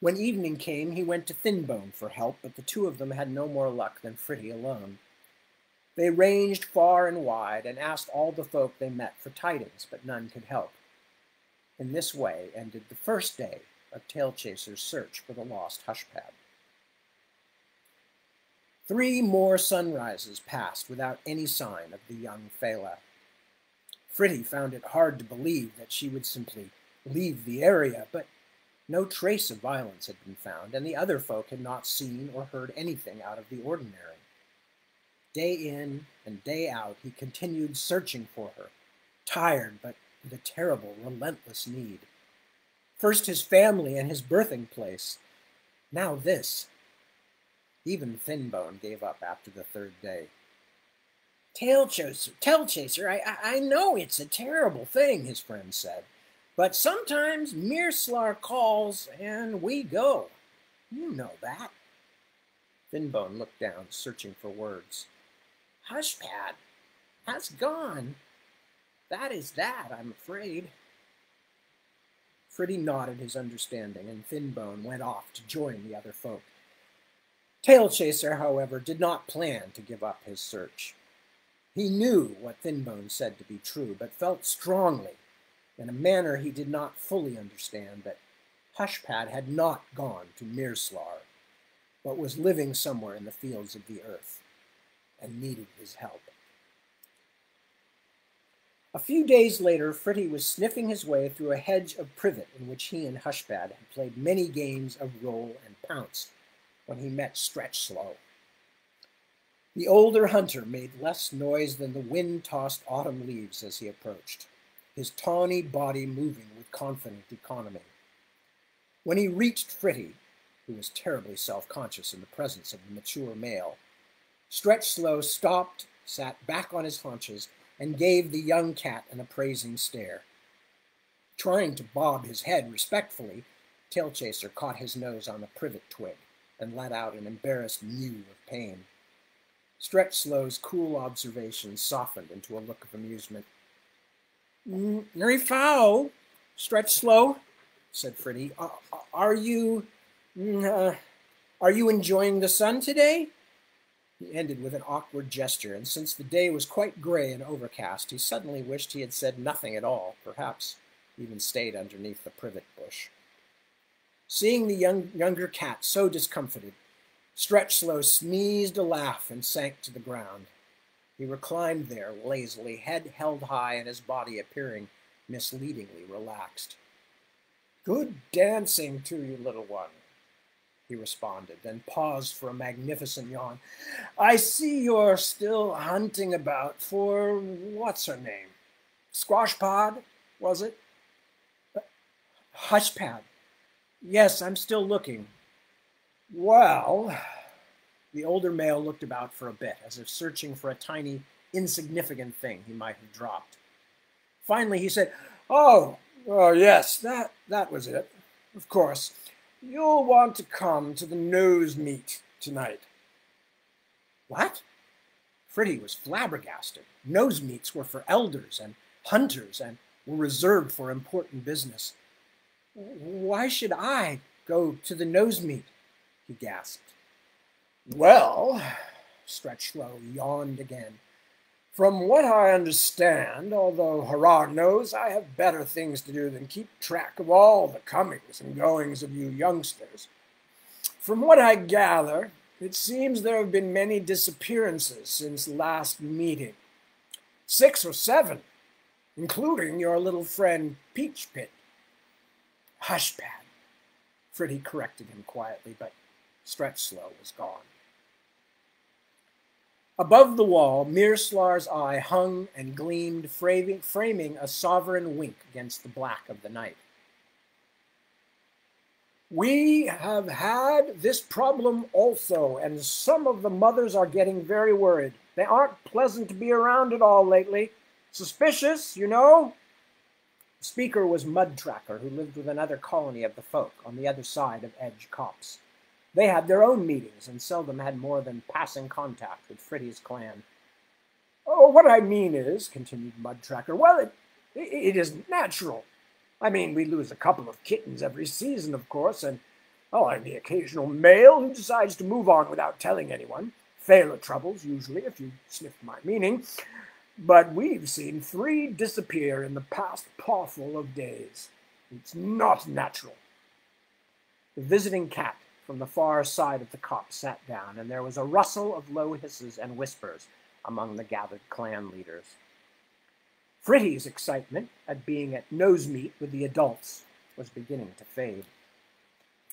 When evening came, he went to Thinbone for help, but the two of them had no more luck than Fritti alone. They ranged far and wide and asked all the folk they met for tidings, but none could help. In this way ended the first day of Tail Chaser's search for the lost Hushpad. Three more sunrises passed without any sign of the young Fela. Fritti found it hard to believe that she would simply leave the area, but no trace of violence had been found, and the other folk had not seen or heard anything out of the ordinary. Day in and day out, he continued searching for her, tired but with a terrible, relentless need. First his family and his birthing place. Now this. Even Thinbone gave up after the third day. Tail chaser, tail chaser, I, I know it's a terrible thing, his friend said. But sometimes Meerclar calls and we go. You know that. Thinbone looked down, searching for words. Hushpad has gone. That is that, I'm afraid. Fritti nodded his understanding, and Thinbone went off to join the other folk. Tail Chaser, however, did not plan to give up his search. He knew what Thinbone said to be true, but felt strongly, in a manner he did not fully understand, that Hushpad had not gone to Meerclar, but was living somewhere in the fields of the earth, and needed his help. A few days later, Fritti was sniffing his way through a hedge of privet in which he and Hushpad had played many games of roll and pounce when he met Stretch Slow. The older hunter made less noise than the wind-tossed autumn leaves as he approached, his tawny body moving with confident economy. When he reached Fritti, who was terribly self-conscious in the presence of a mature male, Stretch Slow stopped, sat back on his haunches, and gave the young cat an appraising stare. Trying to bob his head respectfully, Tailchaser caught his nose on a privet twig and let out an embarrassed mew of pain. Stretch Slow's cool observation softened into a look of amusement. Mm, very foul, Stretch Slow, said Fritti. Uh, are you, mm, uh, are you enjoying the sun today? He ended with an awkward gesture, and since the day was quite gray and overcast, he suddenly wished he had said nothing at all, perhaps even stayed underneath the privet bush. Seeing the young, younger cat so discomfited, Stretch Slow sneezed a laugh and sank to the ground. He reclined there lazily, head held high and his body appearing misleadingly relaxed. Good dancing to you, little one, he responded, then paused for a magnificent yawn. I see you're still hunting about for what's her name? Squash Pod, was it? Hushpad. Yes, I'm still looking. Well, the older male looked about for a bit, as if searching for a tiny, insignificant thing he might have dropped. Finally, he said, Oh, oh yes, that, that was it. Of course. You'll want to come to the nose meet tonight. What? Fritti was flabbergasted. Nose meets were for elders and hunters and were reserved for important business. Why should I go to the nose meet? he gasped. Well, Stretch Slow yawned again. From what I understand, although Harar knows I have better things to do than keep track of all the comings and goings of you youngsters, from what I gather, it seems there have been many disappearances since last meeting. Six or seven, including your little friend Peach Pit. Hush, Pat. Fritti corrected him quietly, but Stretch Slow was gone. Above the wall, Meerclar's eye hung and gleamed, framing a sovereign wink against the black of the night. We have had this problem also, and some of the mothers are getting very worried. They aren't pleasant to be around at all lately. Suspicious, you know? The speaker was Mudtracker, who lived with another colony of the folk on the other side of Edge Copse. They had their own meetings and seldom had more than passing contact with Fritti's clan. Oh, what I mean is, continued Mudtracker, well, it, it is natural. I mean, we lose a couple of kittens every season, of course, and, oh, and the occasional male who decides to move on without telling anyone. Failure troubles, usually, if you sniff my meaning. But we've seen three disappear in the past pawful of days. It's not natural. The visiting cat from the far side of the copse sat down, and there was a rustle of low hisses and whispers among the gathered clan leaders. Fritti's excitement at being at nose meet with the adults was beginning to fade.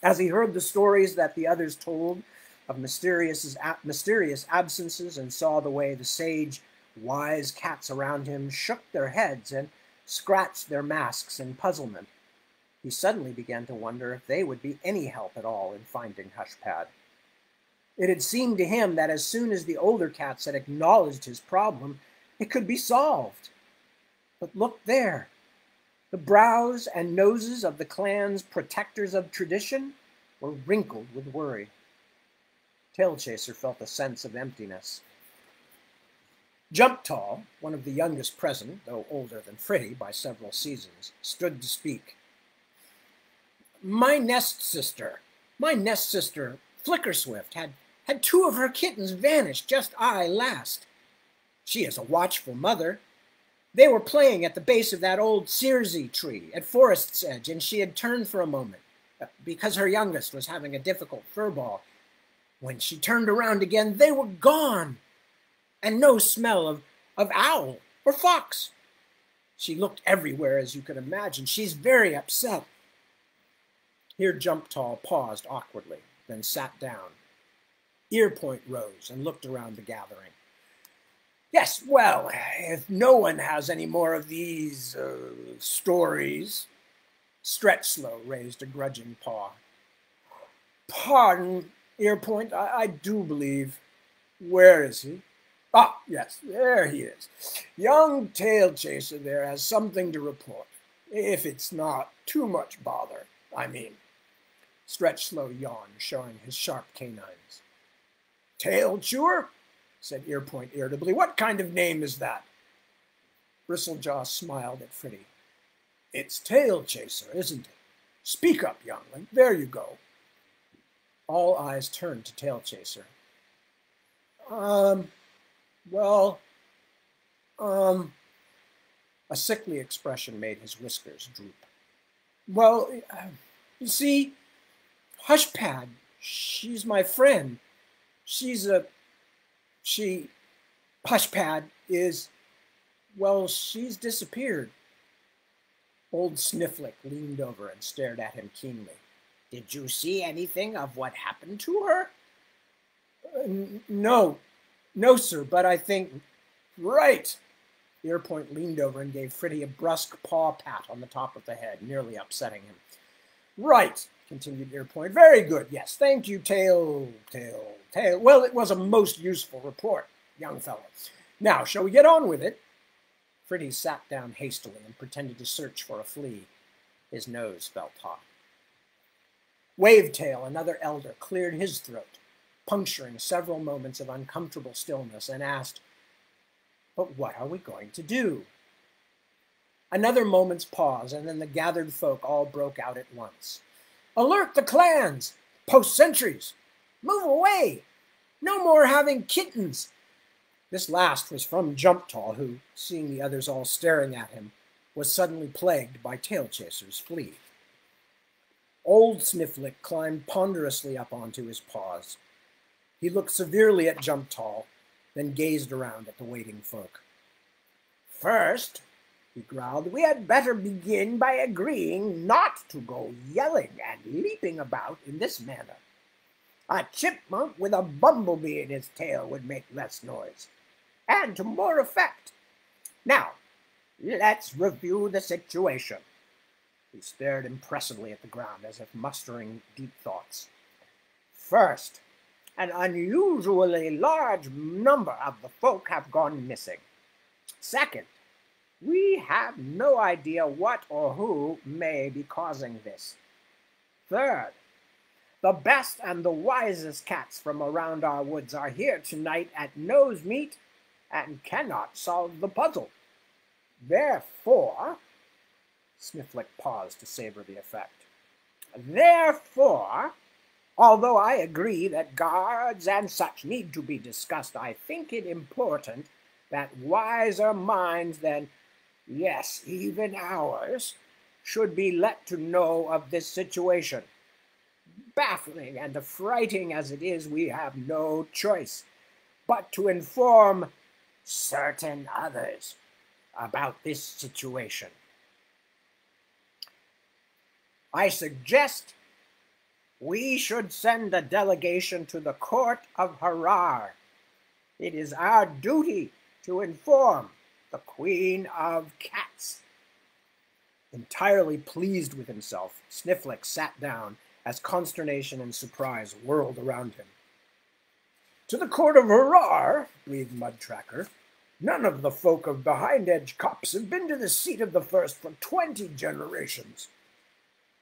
As he heard the stories that the others told of mysterious, mysterious absences and saw the way the sage, wise cats around him shook their heads and scratched their masks in puzzlement, he suddenly began to wonder if they would be any help at all in finding Hushpad. It had seemed to him that as soon as the older cats had acknowledged his problem, it could be solved. But look there. The brows and noses of the clan's protectors of tradition were wrinkled with worry. Tailchaser felt a sense of emptiness. Jump Tall, one of the youngest present, though older than Fritti by several seasons, stood to speak my nest sister, my nest sister, Flickerswift, had, had two of her kittens vanish just I last. She is a watchful mother. They were playing at the base of that old Searsy tree at Forest's Edge, and she had turned for a moment uh, because her youngest was having a difficult furball. When she turned around again, they were gone, and no smell of, of owl or fox. She looked everywhere, as you can imagine. She's very upset. Here Jumptall paused awkwardly, then sat down. Earpoint rose and looked around the gathering. Yes, well, if no one has any more of these uh, stories. Stretchslow raised a grudging paw. Pardon, Earpoint, I, I do believe. Where is he? Ah, yes, there he is. Young Tail Chaser there has something to report. If it's not too much bother, I mean. Stretch Slow yawned, showing his sharp canines. Tail chewer? said Earpoint irritably. What kind of name is that? Bristlejaw smiled at Fritti. It's Tail Chaser, isn't it? Speak up, youngling. There you go. All eyes turned to Tail Chaser. Um, well, um, a sickly expression made his whiskers droop. Well, uh, you see, Hushpad, she's my friend. She's a, she, Hushpad is, well, she's disappeared. Old Snifflick leaned over and stared at him keenly. Did you see anything of what happened to her? Uh, no, no, sir, but I think. Right, Earpoint leaned over and gave Fritti a brusque paw pat on the top of the head, nearly upsetting him. Right, continued Earpoint. Very good. Yes, thank you, Tail, Tail, Tail. Well, it was a most useful report, young fellow. Now, shall we get on with it? Fritti sat down hastily and pretended to search for a flea. His nose felt hot. Wavetail, another elder, cleared his throat, puncturing several moments of uncomfortable stillness, and asked, but what are we going to do? Another moment's pause, and then the gathered folk all broke out at once. Alert the clans! Post sentries! Move away! No more having kittens! This last was from Jumptall, who, seeing the others all staring at him, was suddenly plagued by tail chasers flee. Old Snifflick climbed ponderously up onto his paws. He looked severely at Jumptall then gazed around at the waiting folk. First, he growled, we had better begin by agreeing not to go yelling and leaping about in this manner. A chipmunk with a bumblebee in his tail would make less noise, and to more effect. Now, let's review the situation. He stared impressively at the ground as if mustering deep thoughts. First, an unusually large number of the folk have gone missing. Second, we have no idea what or who may be causing this. Third, the best and the wisest cats from around our woods are here tonight at nose meet and cannot solve the puzzle. Therefore, Snifflick paused to savor the effect. Therefore, Although I agree that guards and such need to be discussed, I think it important that wiser minds than, yes, even ours, should be let to know of this situation. Baffling and affrighting as it is, we have no choice but to inform certain others about this situation. I suggest we should send a delegation to the court of Harar. It is our duty to inform the Queen of Cats. Entirely pleased with himself, Snifflick sat down as consternation and surprise whirled around him. To the court of Harar, breathed Mudtracker. None of the folk of Behind Edge Copse have been to the seat of the first for twenty generations.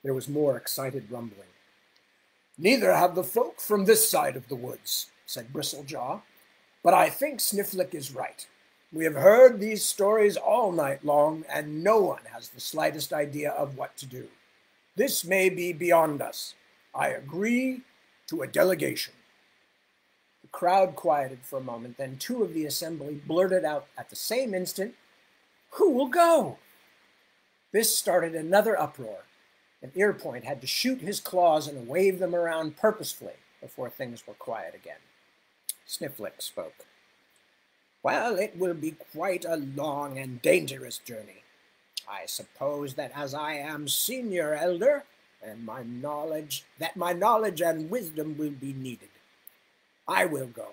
There was more excited rumbling. Neither have the folk from this side of the woods, said Bristlejaw. But I think Snifflick is right. We have heard these stories all night long, and no one has the slightest idea of what to do. This may be beyond us. I agree to a delegation. The crowd quieted for a moment, then two of the assembly blurted out at the same instant, Who will go? This started another uproar, and Earpoint had to shoot his claws and wave them around purposefully before things were quiet again. Snifflick spoke. Well, it will be quite a long and dangerous journey. I suppose that as I am senior elder, and my knowledge that my knowledge and wisdom will be needed. I will go.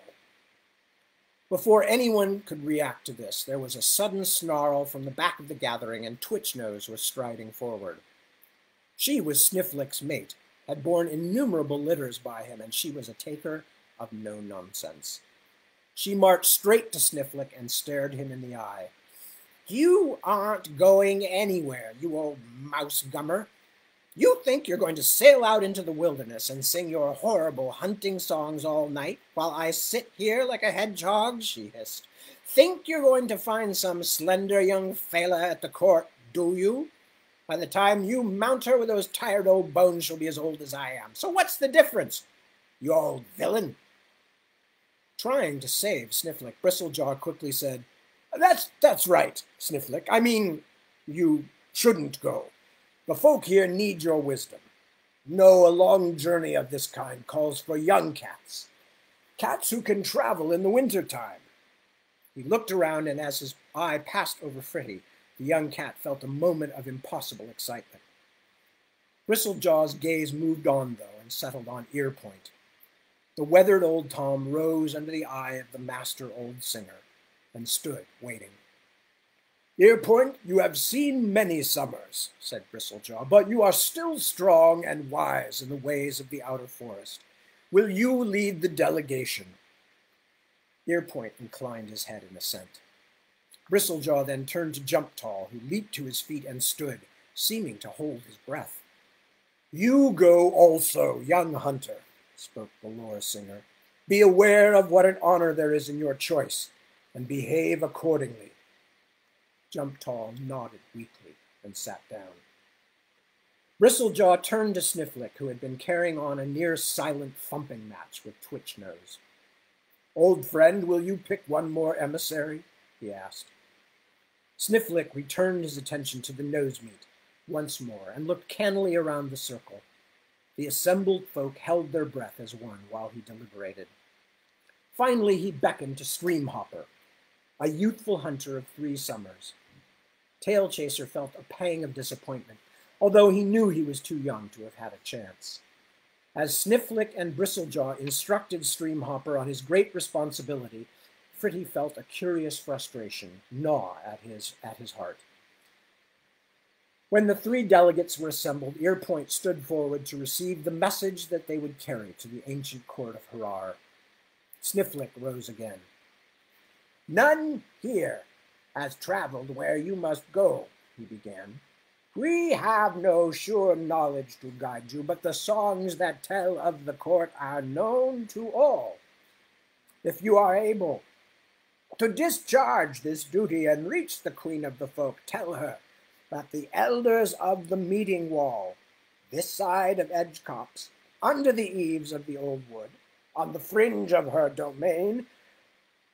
Before anyone could react to this, there was a sudden snarl from the back of the gathering, and Twitchnose was striding forward. She was Snifflick's mate, had borne innumerable litters by him, and she was a taker of no nonsense. She marched straight to Snifflick and stared him in the eye. You aren't going anywhere, you old mouse gummer. You think you're going to sail out into the wilderness and sing your horrible hunting songs all night while I sit here like a hedgehog? she hissed. Think you're going to find some slender young fella at the court, do you? By the time you mount her with those tired old bones, she'll be as old as I am. So what's the difference, you old villain? Trying to save Snifflick, Bristlejaw quickly said, That's that's right, Snifflick. I mean, you shouldn't go. The folk here need your wisdom. No, a long journey of this kind calls for young cats. Cats who can travel in the winter time. He looked around, and as his eye passed over Fritti, the young cat felt a moment of impossible excitement. Bristlejaw's gaze moved on, though, and settled on Earpoint. The weathered old Tom rose under the eye of the master old singer and stood waiting. Earpoint, you have seen many summers, said Bristlejaw, but you are still strong and wise in the ways of the outer forest. Will you lead the delegation? Earpoint inclined his head in assent. Bristlejaw then turned to Jumptall, who leaped to his feet and stood, seeming to hold his breath. You go also, young hunter, spoke the lore singer. Be aware of what an honor there is in your choice, and behave accordingly. Jumptall nodded weakly and sat down. Bristlejaw turned to Snifflick, who had been carrying on a near silent thumping match with Twitch Nose. Old friend, will you pick one more emissary? he asked. Snifflick returned his attention to the nose meet once more and looked cannily around the circle. The assembled folk held their breath as one while he deliberated. Finally, he beckoned to Streamhopper, a youthful hunter of three summers. Tail Chaser felt a pang of disappointment, although he knew he was too young to have had a chance. As Snifflick and Bristlejaw instructed Streamhopper on his great responsibility, Fritti felt a curious frustration gnaw at his, at his heart. When the three delegates were assembled, Earpoint stood forward to receive the message that they would carry to the ancient court of Harar. Snifflick rose again. None here has traveled where you must go, he began. We have no sure knowledge to guide you, but the songs that tell of the court are known to all. If you are able to discharge this duty and reach the queen of the folk, tell her that the elders of the meeting wall, this side of Edgecopse, under the eaves of the old wood, on the fringe of her domain,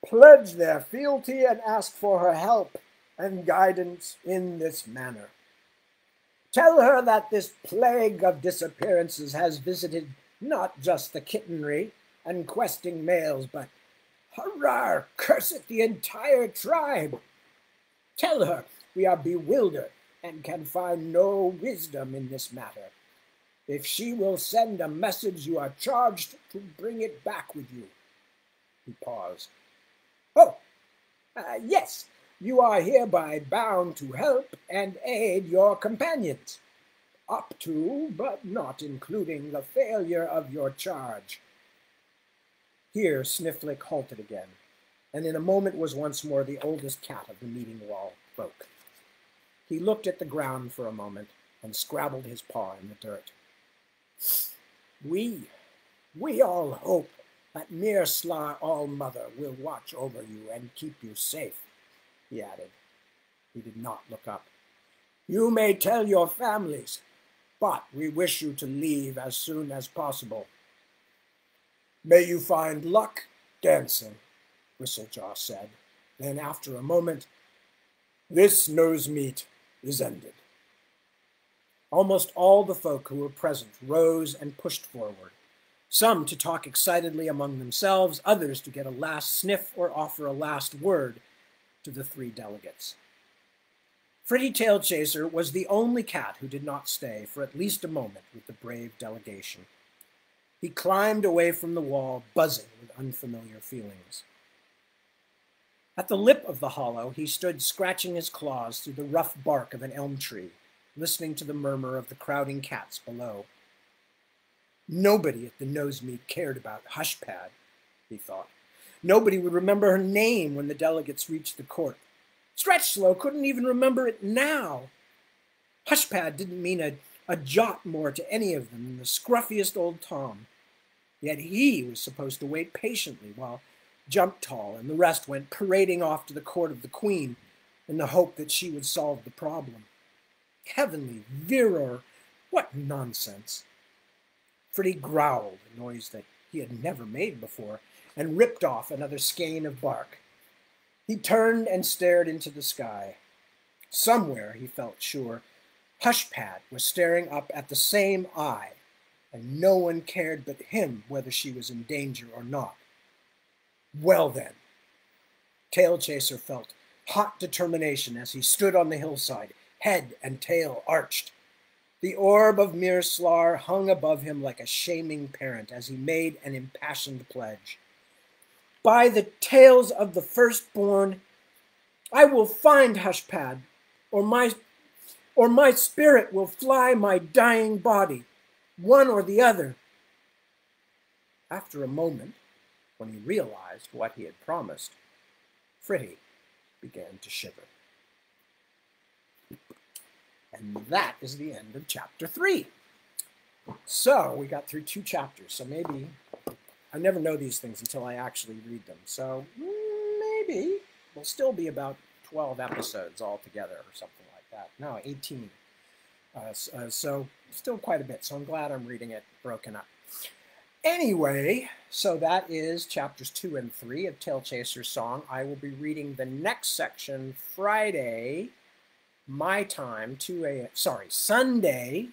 pledge their fealty and ask for her help and guidance in this manner. Tell her that this plague of disappearances has visited not just the kittenry and questing males, but Harar, curse it, the entire tribe. Tell her we are bewildered and can find no wisdom in this matter. If she will send a message, you are charged to bring it back with you. He paused. Oh, uh, yes, you are hereby bound to help and aid your companions, up to, but not including, the failure of your charge. Here Snifflick halted again, and in a moment was once more the oldest cat of the meeting wall folk. He looked at the ground for a moment and scrabbled his paw in the dirt. We, we all hope that Meerclar All-Mother will watch over you and keep you safe, he added. He did not look up. You may tell your families, but we wish you to leave as soon as possible. May you find luck dancing, Bristlejaw said. Then, after a moment, this nose meet is ended. Almost all the folk who were present rose and pushed forward, some to talk excitedly among themselves, others to get a last sniff or offer a last word to the three delegates. Fritti Tailchaser was the only cat who did not stay for at least a moment with the brave delegation. He climbed away from the wall, buzzing with unfamiliar feelings. At the lip of the hollow, he stood scratching his claws through the rough bark of an elm tree, listening to the murmur of the crowding cats below. Nobody at the nose meet cared about Hushpad, he thought. Nobody would remember her name when the delegates reached the court. Stretchlong couldn't even remember it now. Hushpad didn't mean a, a jot more to any of them than the scruffiest old Tom. Yet he was supposed to wait patiently while Jump Tall and the rest went parading off to the court of the Queen in the hope that she would solve the problem. Heavenly Viror, what nonsense! Fritti growled, a noise that he had never made before, and ripped off another skein of bark. He turned and stared into the sky. Somewhere, he felt sure, Hushpad was staring up at the same eye, and no one cared but him whether she was in danger or not. Well then, Tailchaser felt hot determination as he stood on the hillside, head and tail arched. The orb of Meerclar hung above him like a shaming parent as he made an impassioned pledge. By the tails of the firstborn, I will find Hushpad, or my or my spirit will fly my dying body, one or the other. After a moment, when he realized what he had promised, Fritti began to shiver. And that is the end of chapter three. So we got through two chapters. So maybe I never know these things until I actually read them. So maybe we'll still be about 12 episodes altogether or something like that. No, 18. Uh, uh, so still quite a bit. So I'm glad I'm reading it broken up. Anyway, so that is chapters two and three of Tailchaser's Song. I will be reading the next section Friday, my time, 2 a.m. Sorry, Sunday.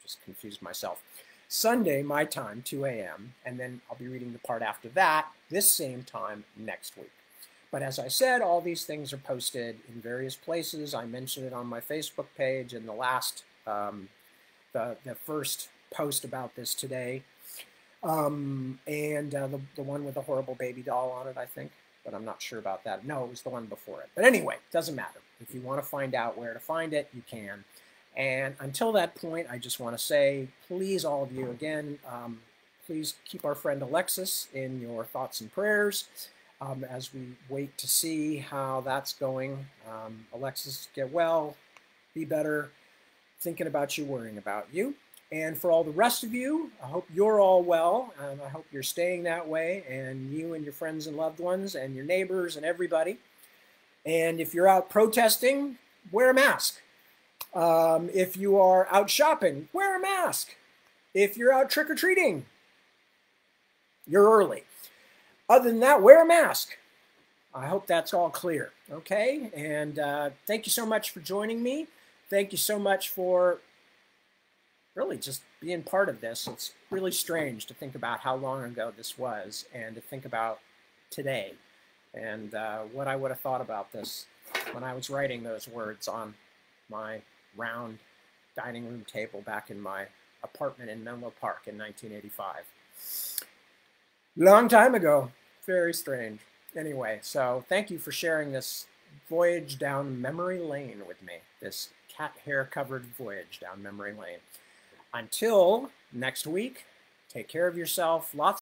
Just confused myself. Sunday, my time, 2 a.m. And then I'll be reading the part after that, this same time next week. But as I said, all these things are posted in various places. I mentioned it on my Facebook page in the last, um, the, the first post about this today. Um, and uh, the, the one with the horrible baby doll on it, I think, but I'm not sure about that. No, it was the one before it. But anyway, doesn't matter. If you want to find out where to find it, you can. And until that point, I just want to say, please, all of you, again, um, please keep our friend Alexis in your thoughts and prayers um, as we wait to see how that's going. Um, Alexis, get well, be better, thinking about you, worrying about you. And for all the rest of you, I hope you're all well, and I hope you're staying that way, and you and your friends and loved ones, and your neighbors, and everybody. And if you're out protesting, wear a mask. Um, if you are out shopping, wear a mask. If you're out trick or treating, you're early. Other than that, wear a mask. I hope that's all clear. Okay? And uh, thank you so much for joining me. Thank you so much for really just being part of this. It's really strange to think about how long ago this was and to think about today and uh, what I would have thought about this when I was writing those words on my round dining room table back in my apartment in Menlo Park in 1985. Long time ago. Very strange. Anyway, so thank you for sharing this voyage down memory lane with me, this cat hair covered voyage down memory lane. Until next week, take care of yourself. Lots